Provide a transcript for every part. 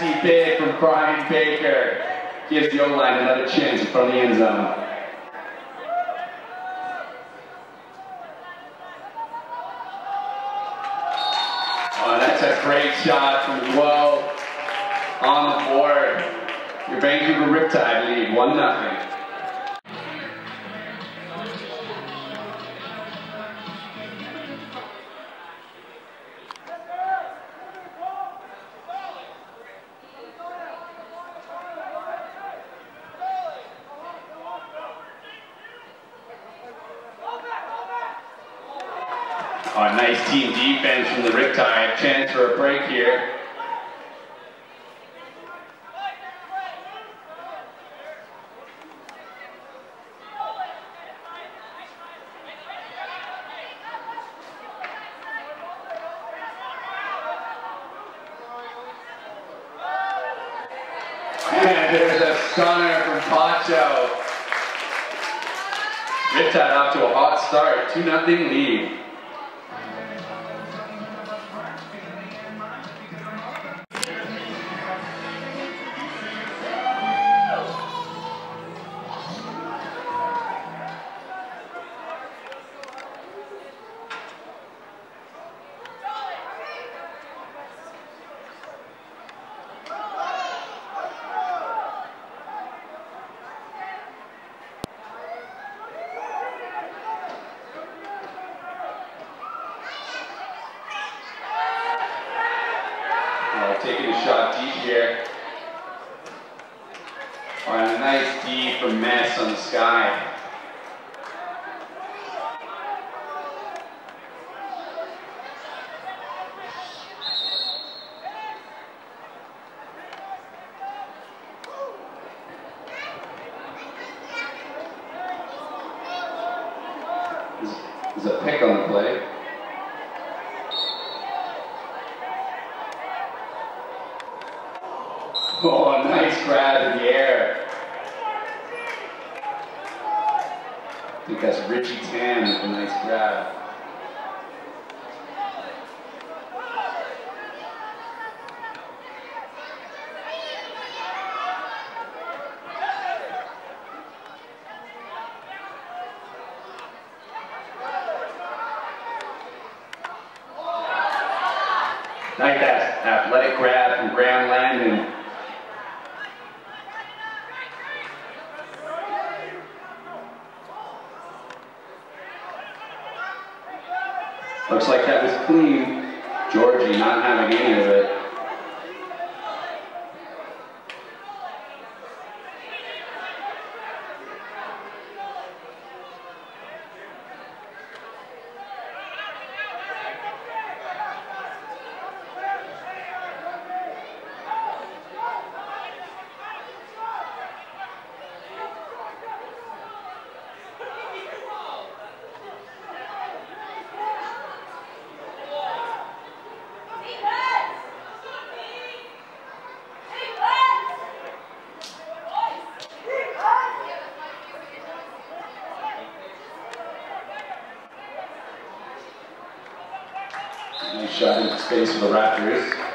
nasty from Brian Baker. Gives the O-line another chance in front of the end zone. Oh, that's a great shot. which I think the space for the Raptors.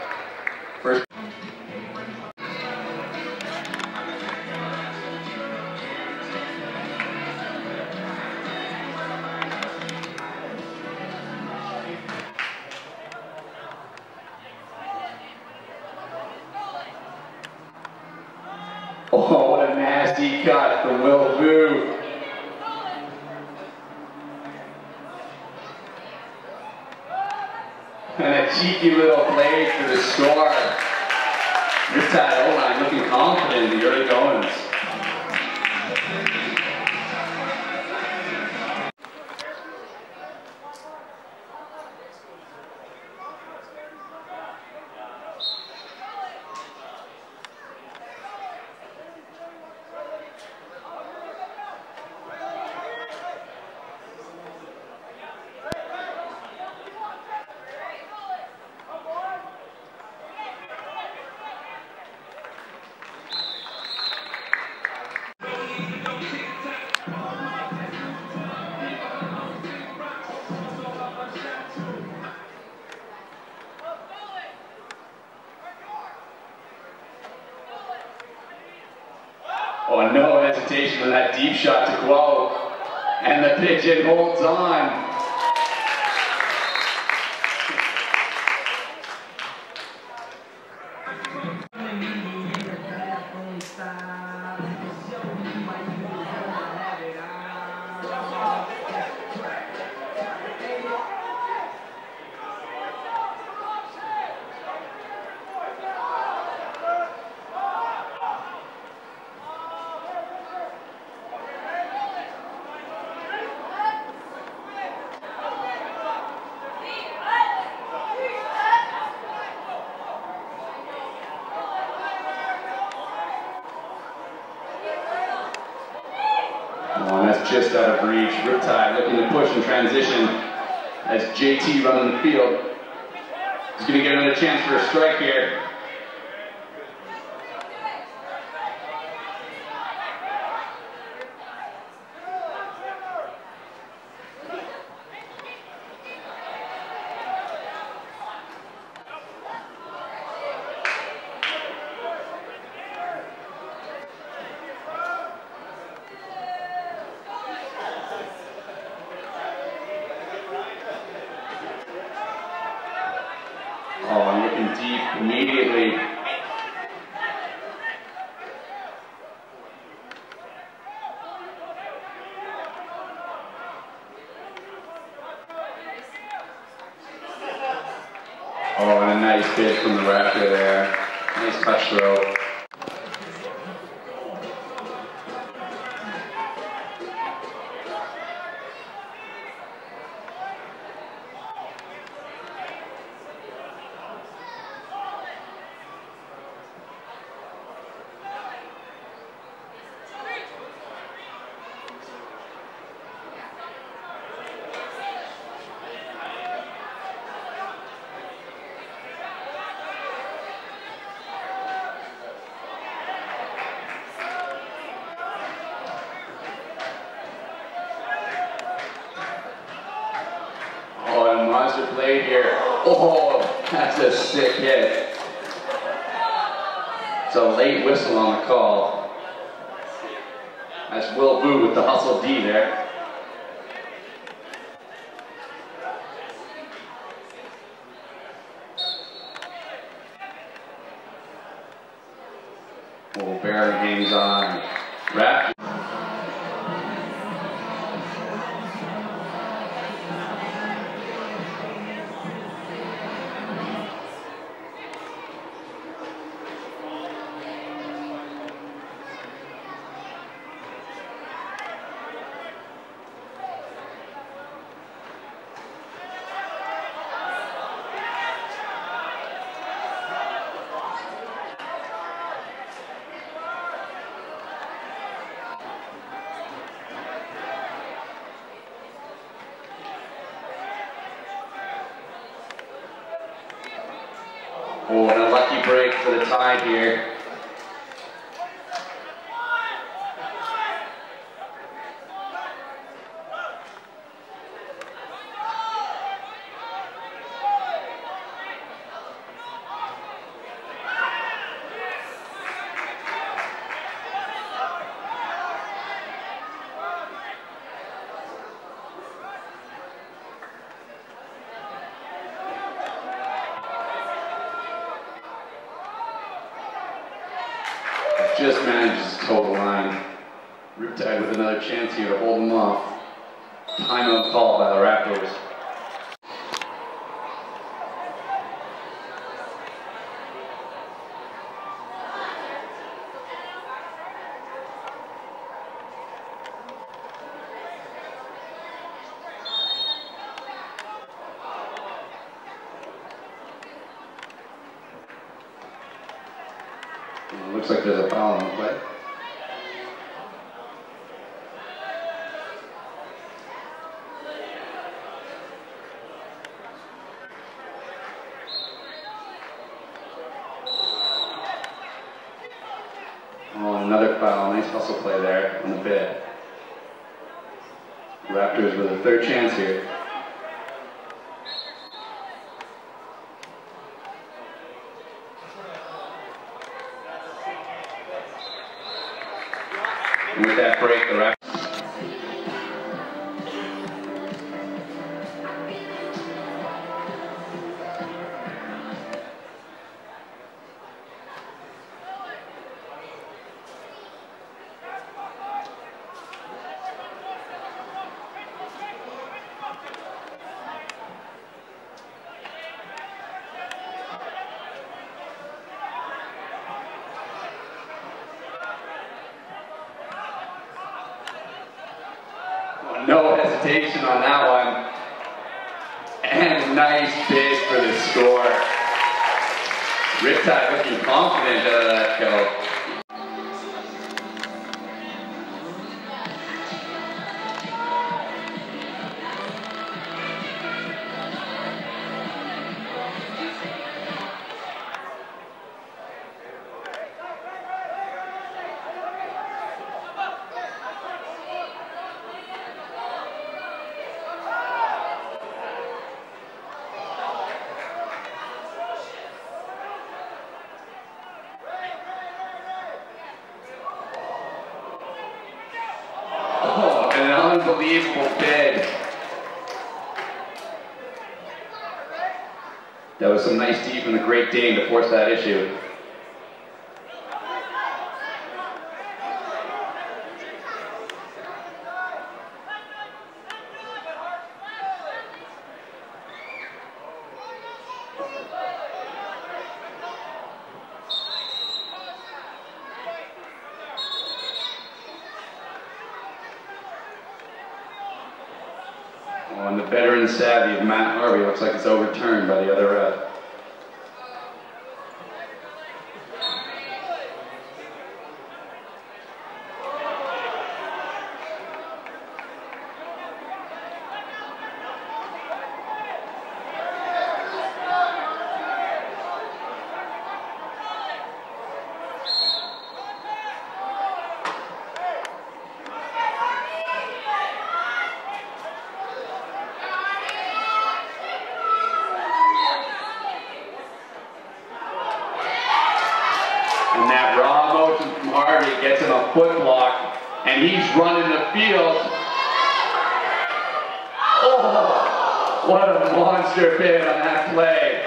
just out of reach. Riptide looking to push and transition as JT running the field. He's going to get another chance for a strike here. side here. Hesitation on that one. And nice bid for the score. Riptide looking confident out of that kill. Field. Oh, what a monster bid on that play.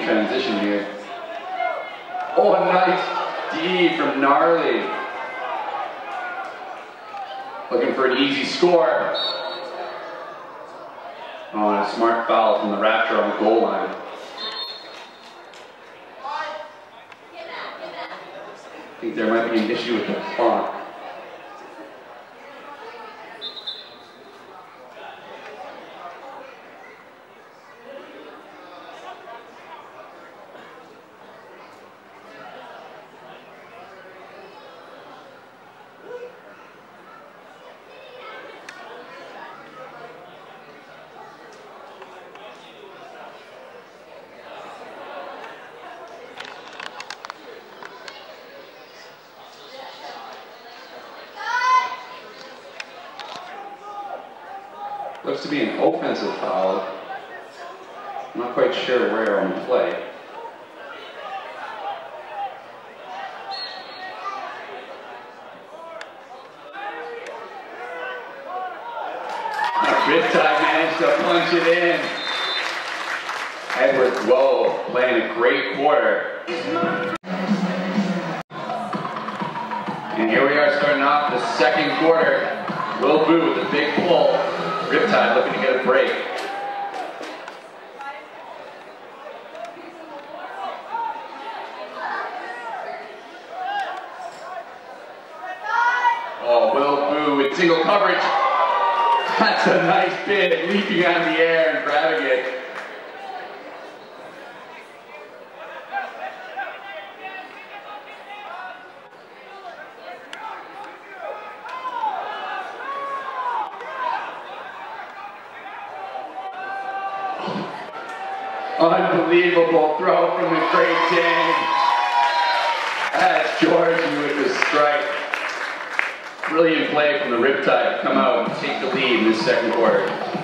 Transition here. Oh, nice D from Gnarly. Looking for an easy score. Oh, and a smart foul from the Raptor on the goal line. I think there might be an issue with the clock. An offensive foul. I'm not quite sure where on the play. Riptide managed to punch it in. Edward Guo playing a great quarter. And here we are starting off the second quarter. Will Boo with a big pull. Riptide looking to get a break. Oh, Will Boo with single coverage. That's a nice bit, leaping out of the air and grabbing it. Unbelievable throw from the Great Dane. That's Georgie with the strike. Brilliant play from the Riptide come out and take the lead in this second quarter.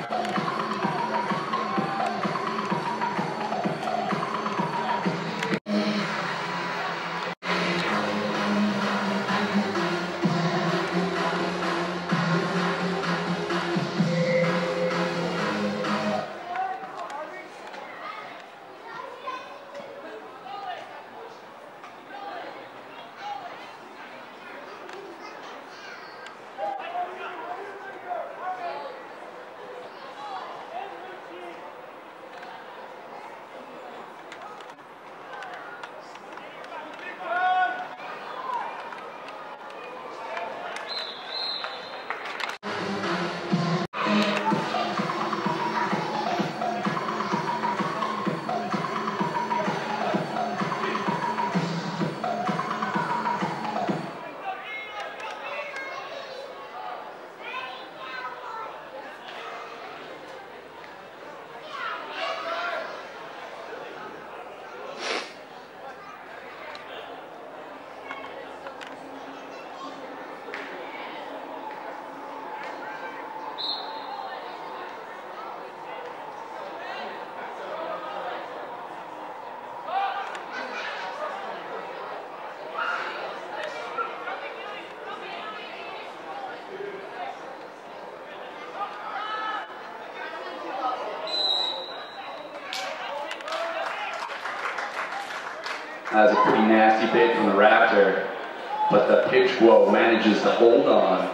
But the pitch whoa manages to hold on.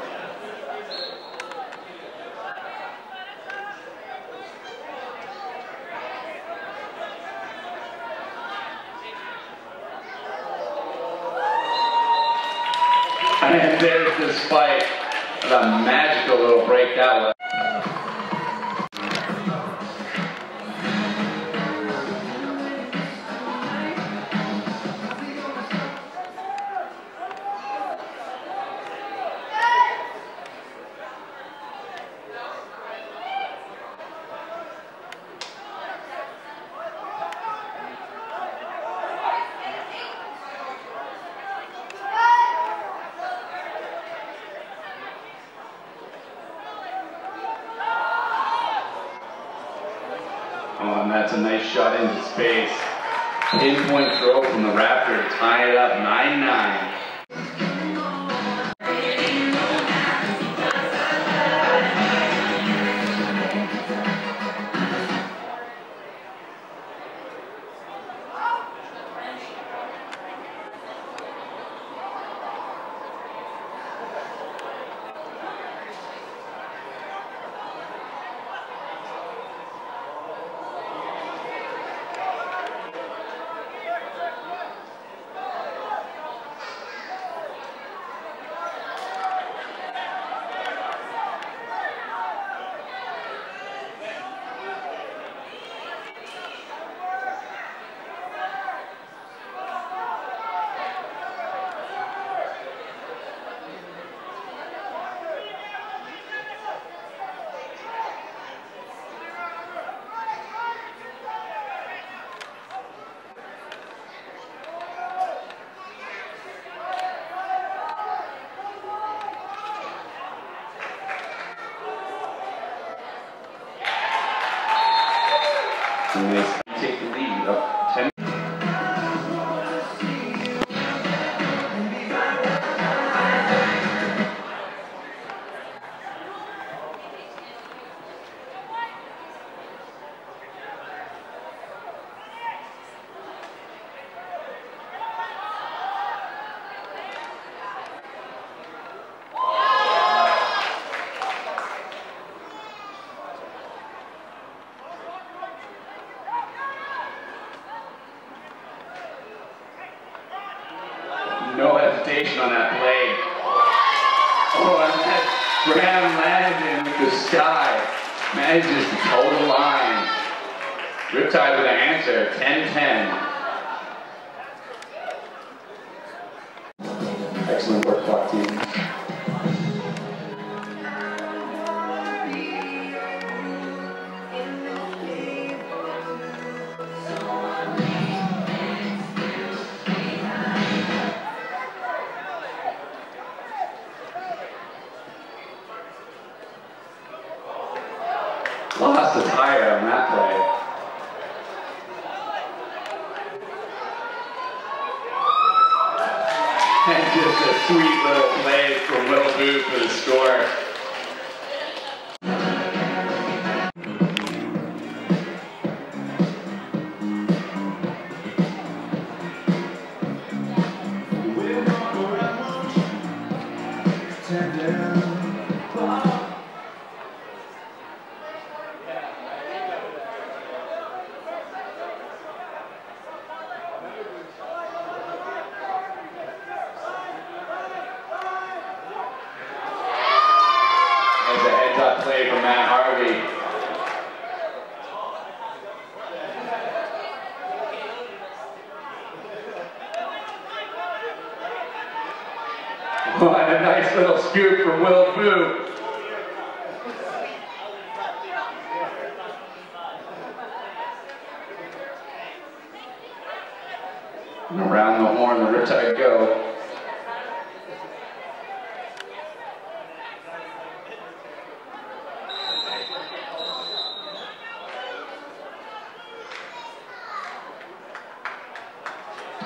And there's the spike. What a magical little break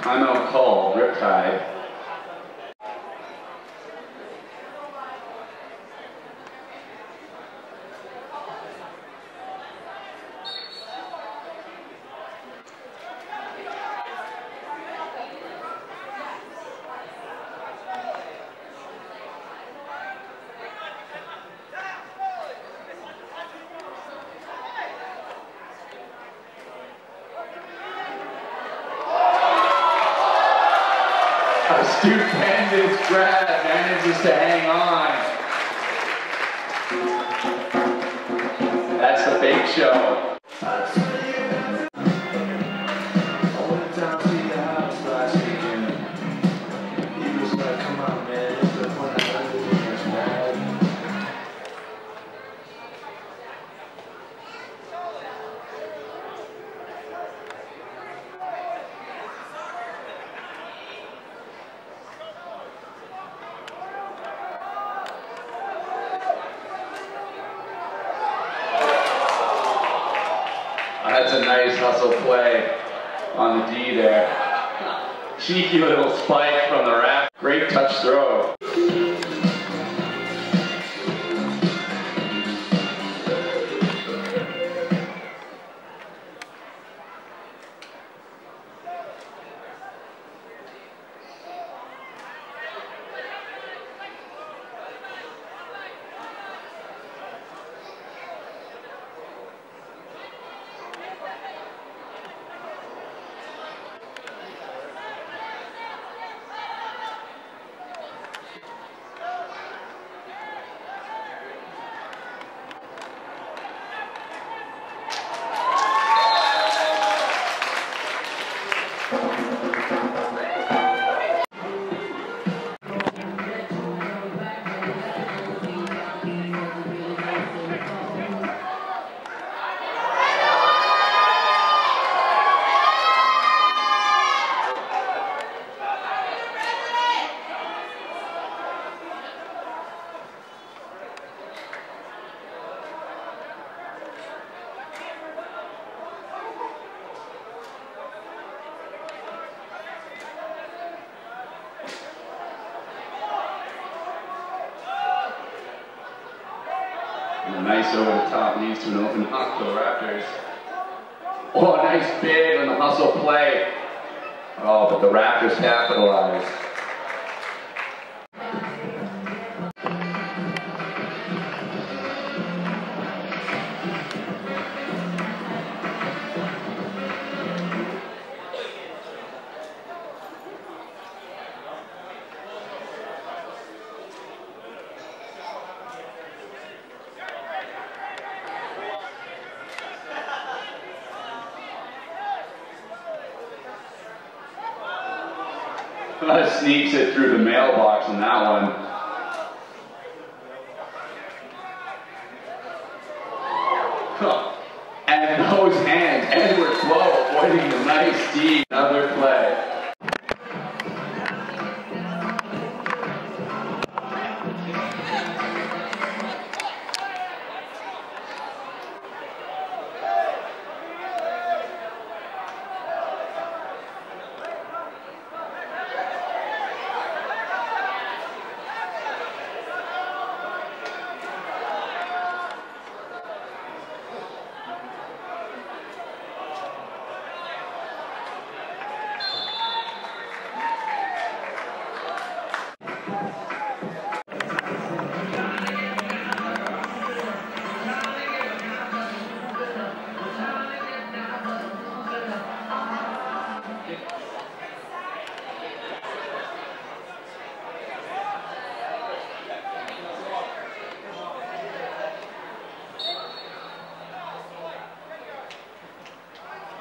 I'm out cold, riptide. you know, Raptors. Oh, nice big on the hustle play. Oh, but the Raptors capitalized.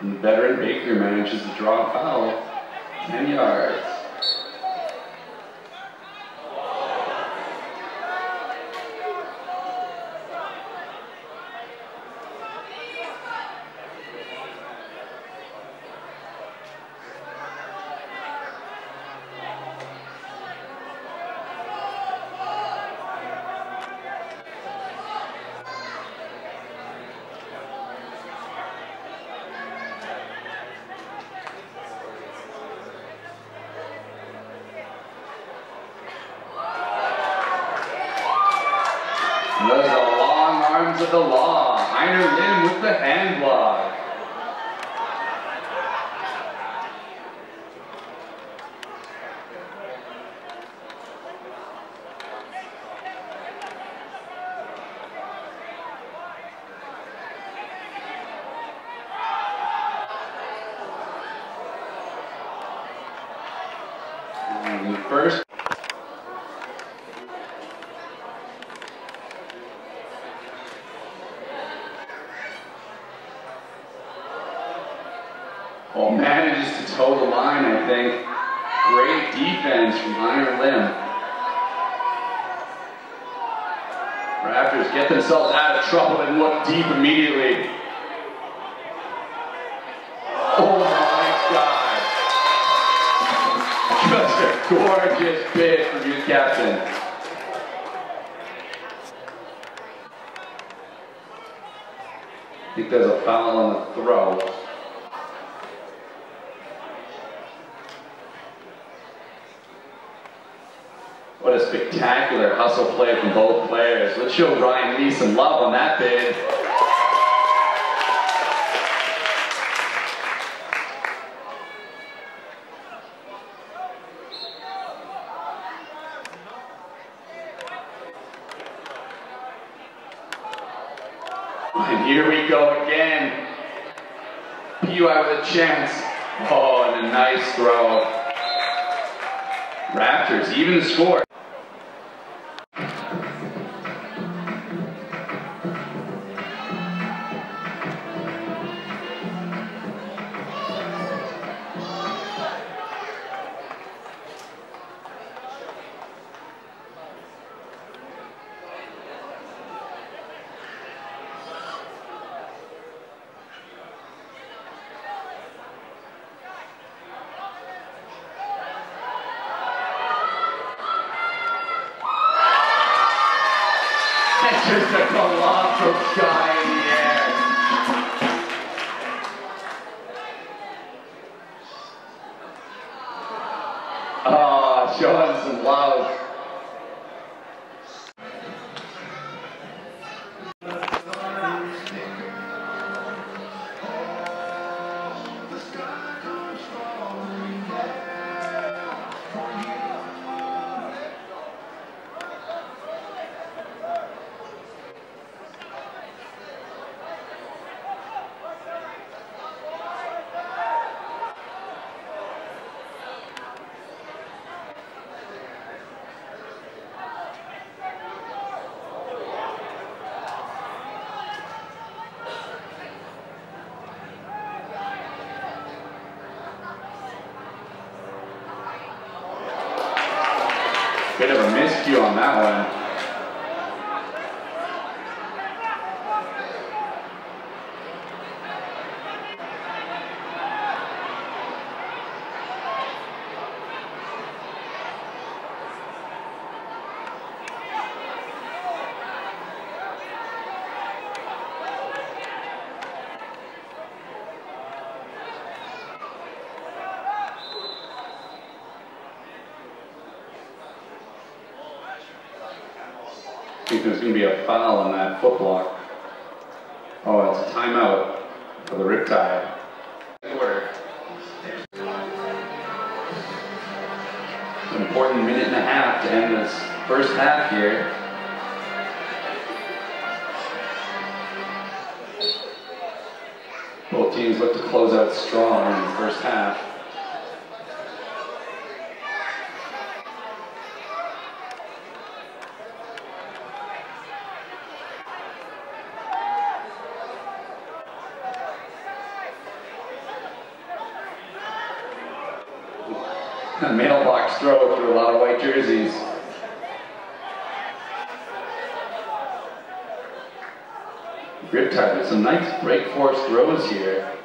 And veteran Baker manages to draw a foul 10 yards. And here we go again. Pew out with a chance. Oh, and a nice throw. Raptors, even the score. Think there's going to be a foul on that foot block. Oh, it's a timeout for the Riptide. Quarter. An important minute and a half to end this first half here. Both teams look to close out strong in the first half. a mailbox throw through a lot of white jerseys. Riptide with some nice break force throws here.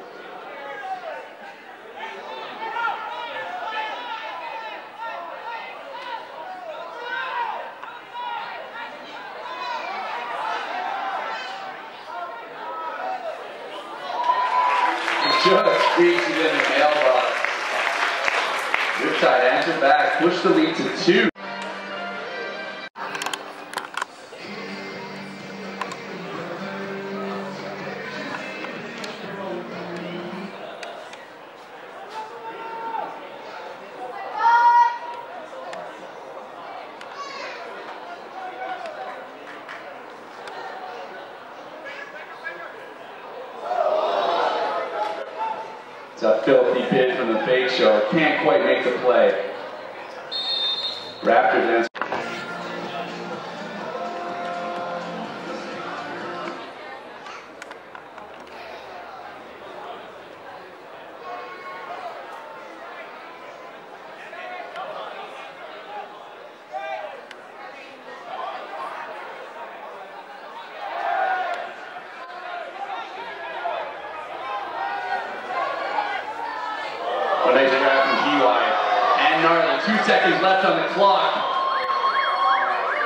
Two seconds left on the clock.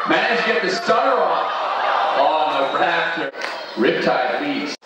Managed to get the stunner off on the Raptor. Riptide leads.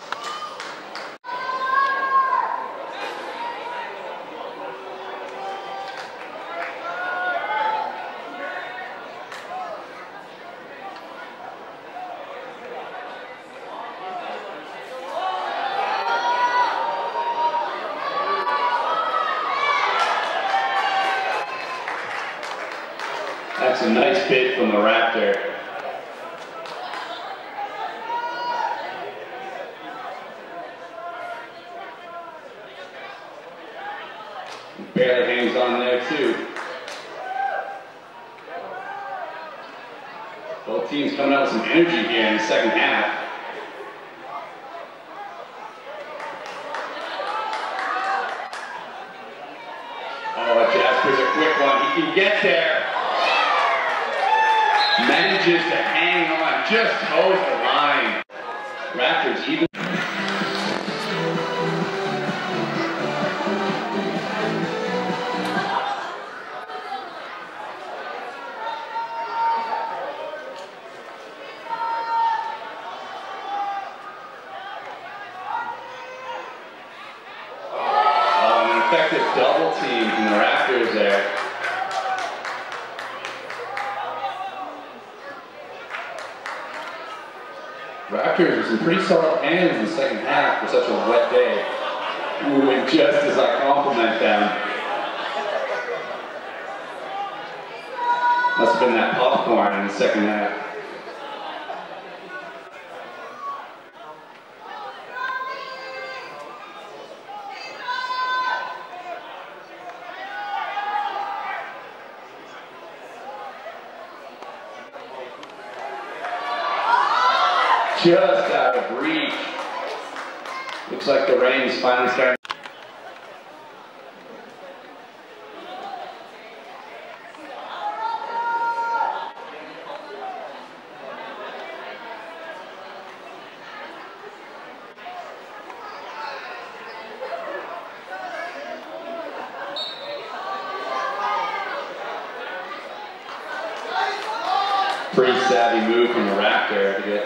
pretty savvy move from the rack there to get,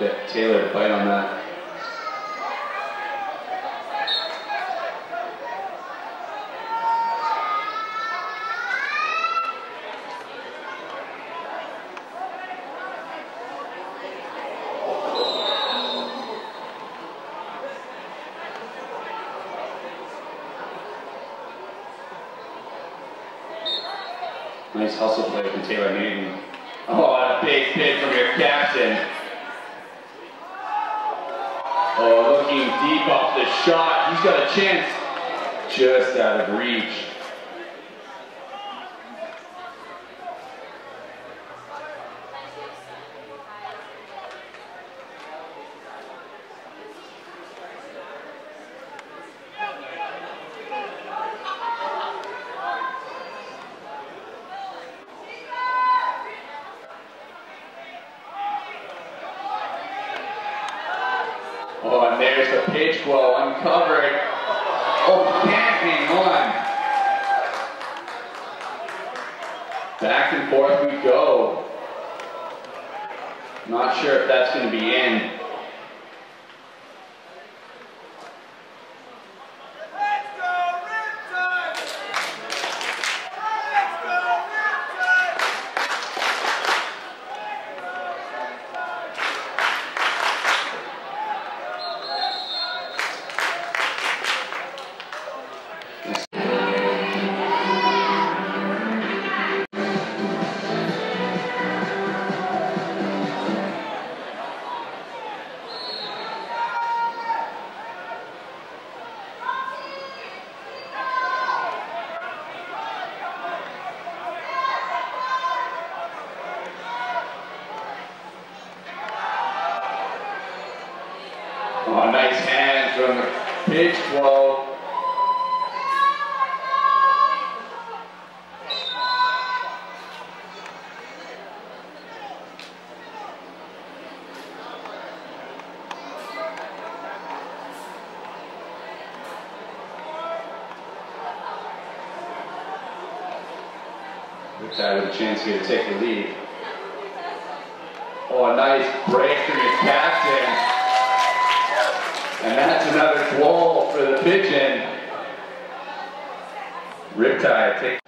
get Taylor to bite on that. chance here to take the lead. Oh, a nice break from your captain. And that's another goal for the Pigeon. Riptide take.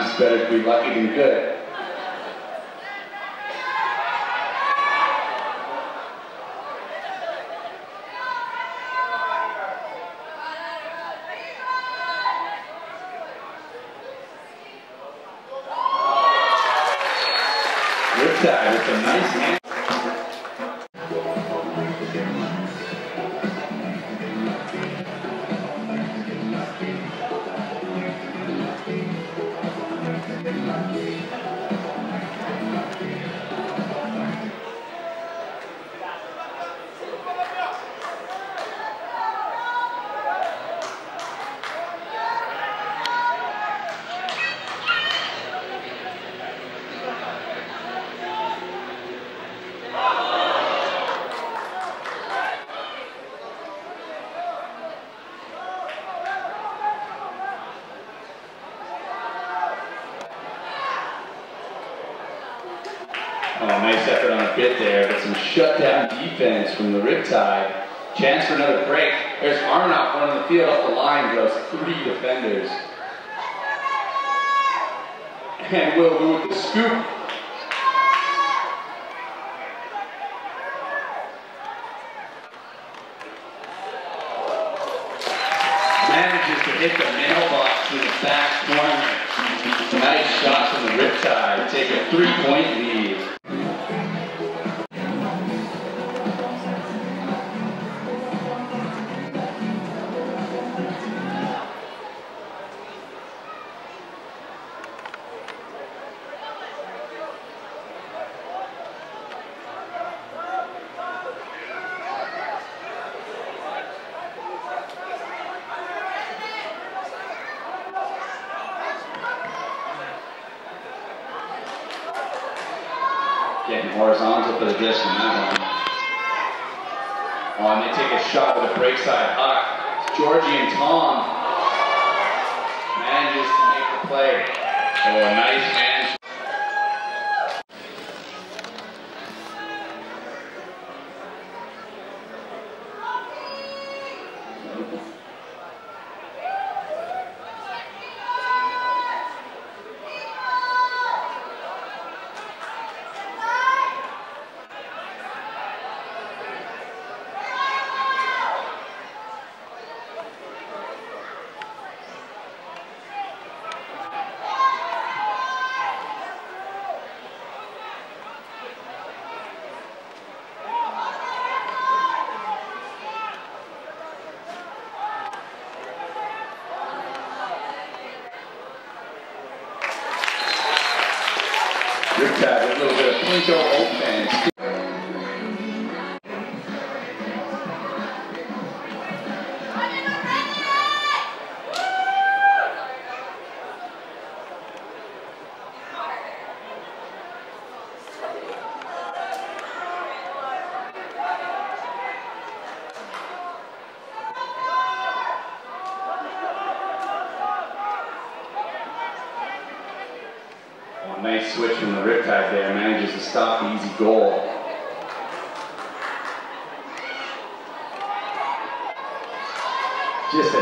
times better to be lucky than good. Riptide. Take a three-point lead.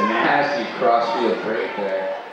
Nasty crossfield break there.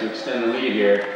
to extend the lead here.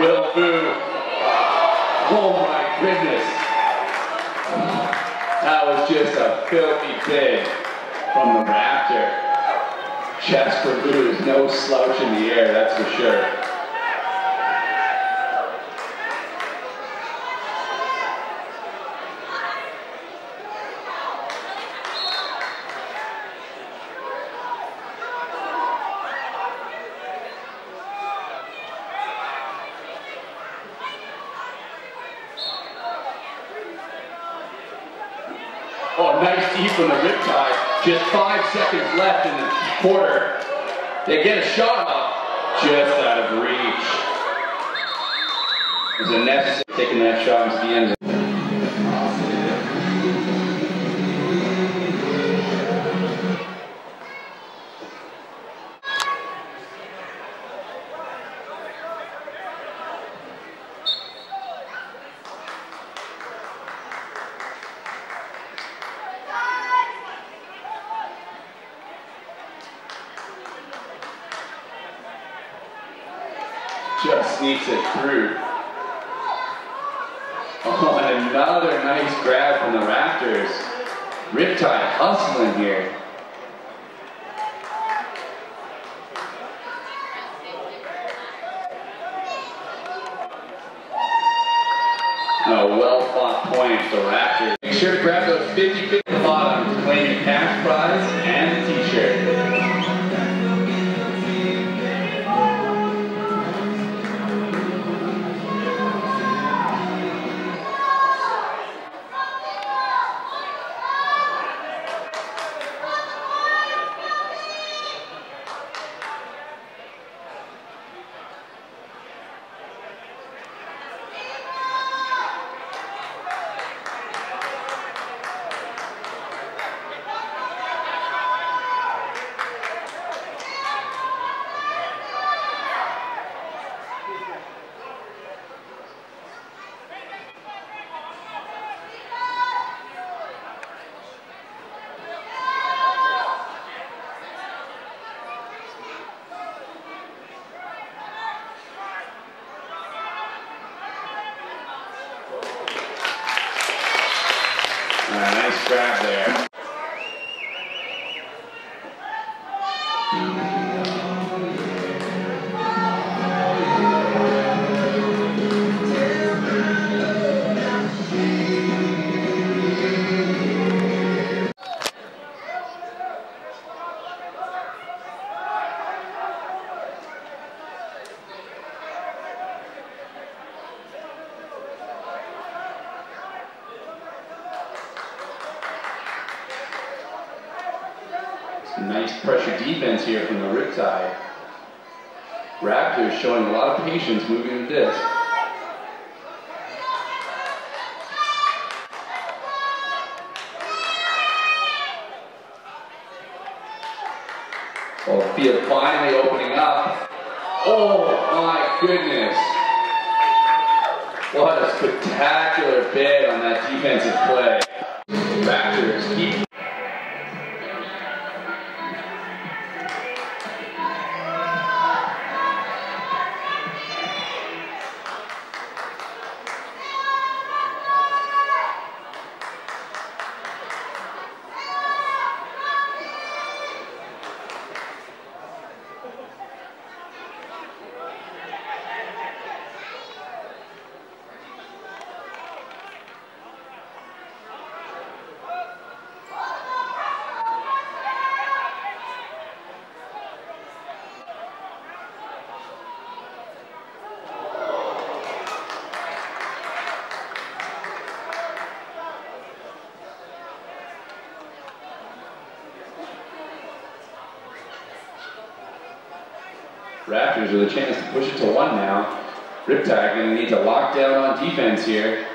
will boo. Oh my goodness. That was just a filthy pig from the Raptor. Chest for booze, no slouch in the air, that's for sure. Again, Nations. Raptors with a chance to push it to one now. Riptide going to need to lock down on defense here.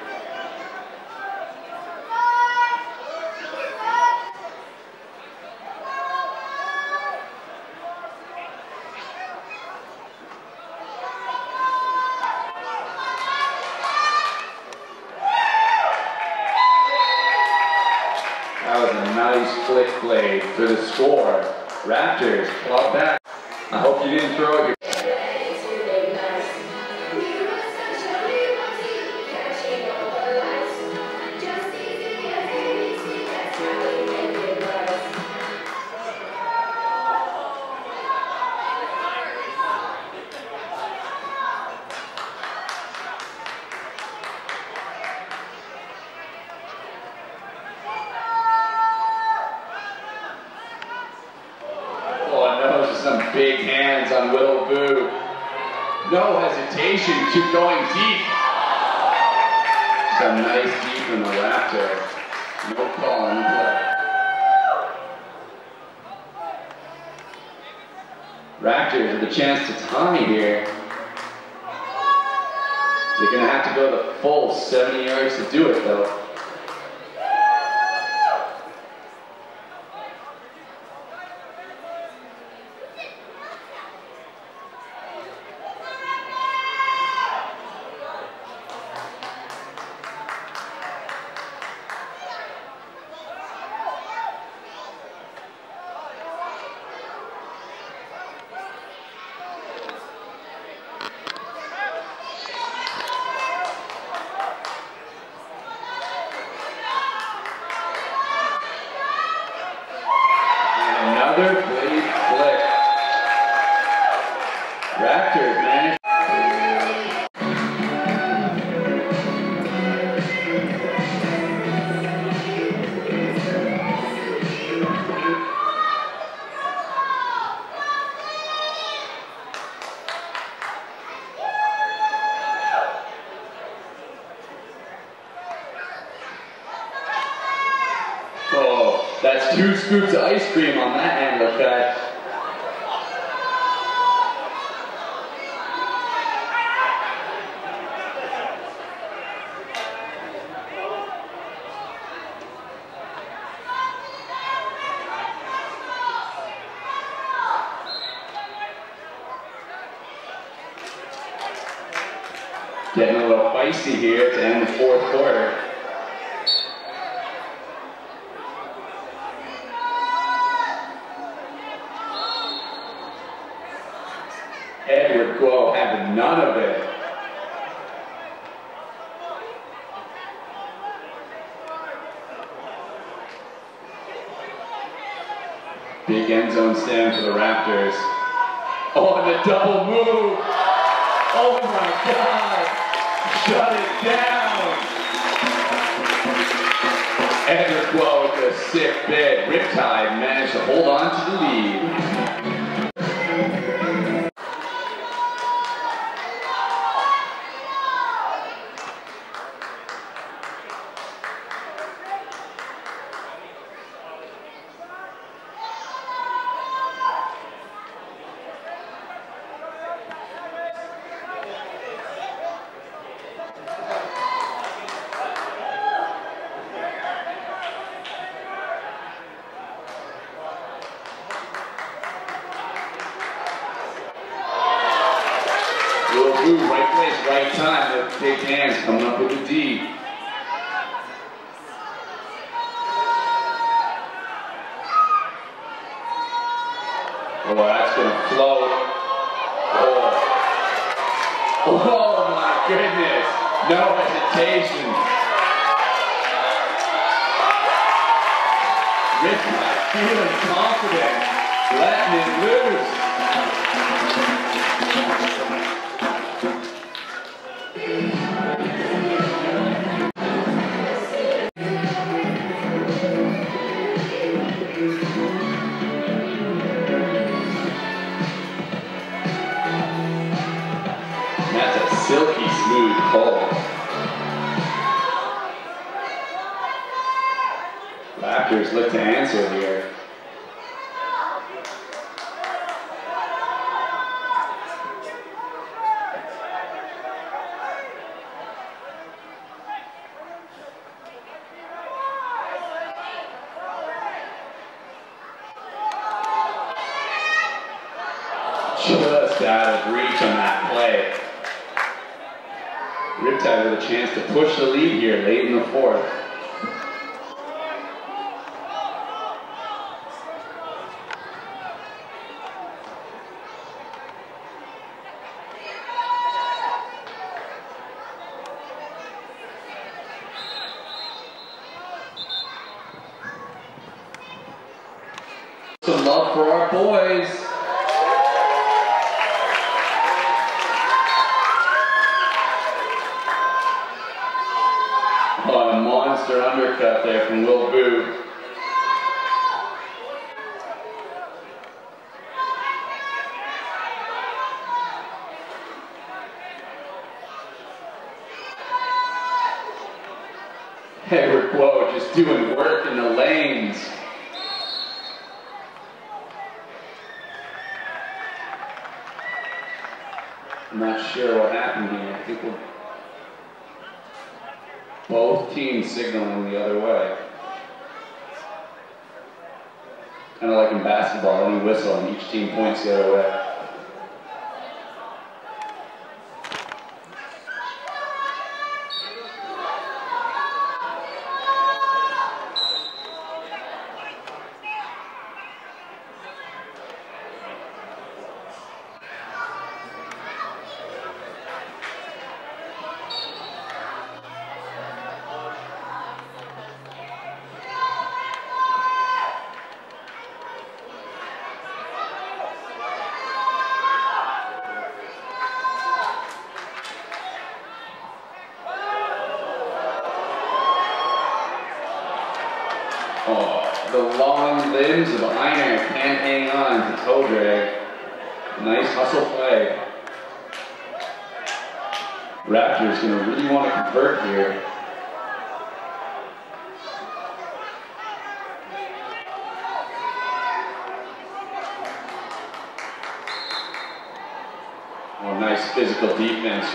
scoops of ice cream on that end okay. Stand for the Raptors. Oh, and the double move! Oh my God! Shut it down! Edgar Guo with a sick bid. Riptide managed to hold on to the lead. If feeling confident, let me loose. look to answer here.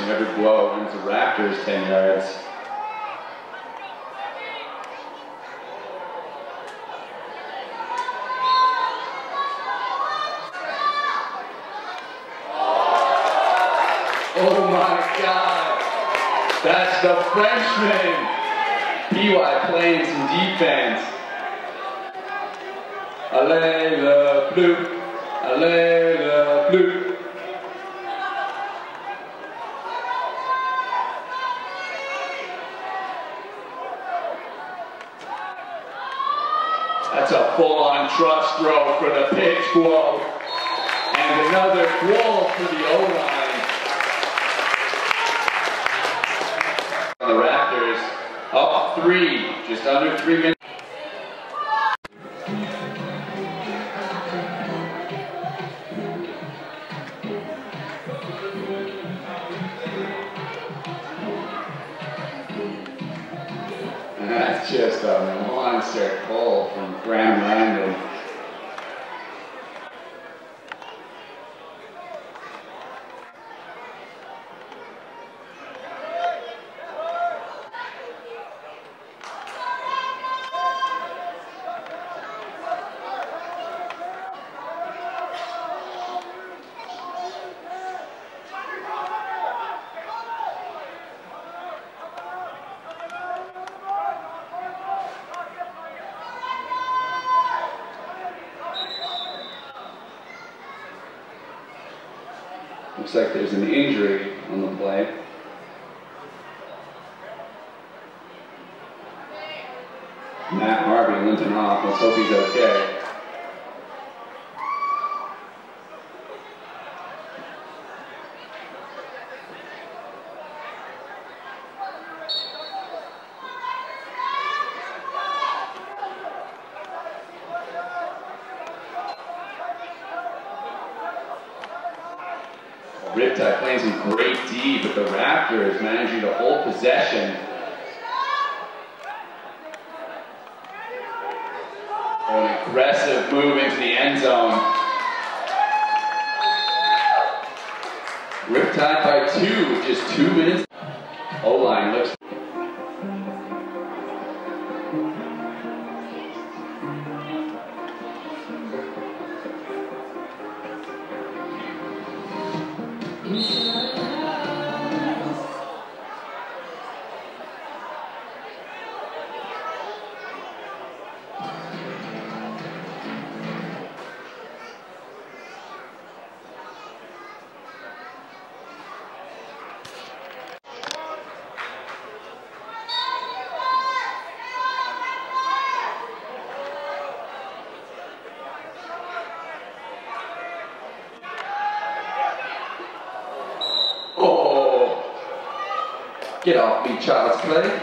from every blow brings the Raptors 10 yards. Oh my God, that's the Frenchman. PY playing some defense. Allez le bleu. Looks like there's an injury on the play. Matt Harvey limping off. Let's hope he's okay. can't be child's play.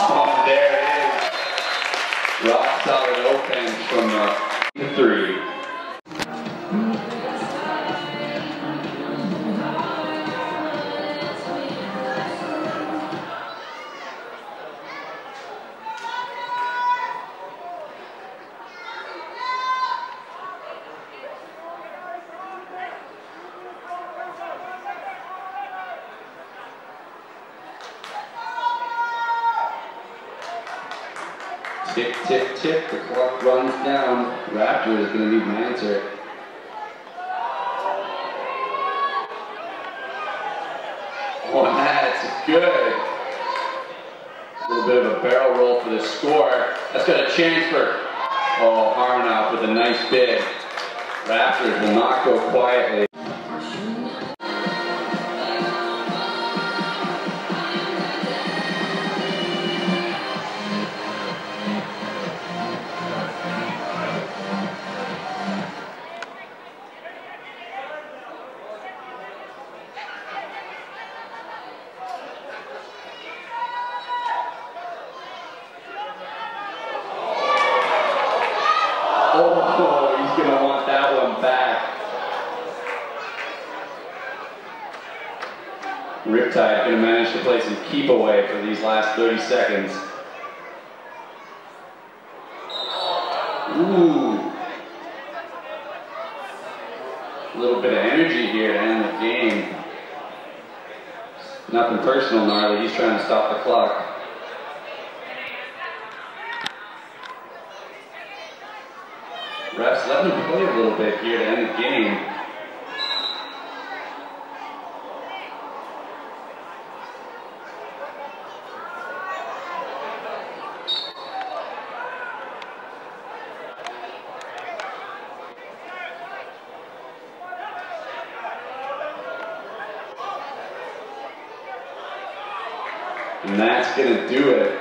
oh, there it is. Rock solid opens from uh, three. And that's going to do it.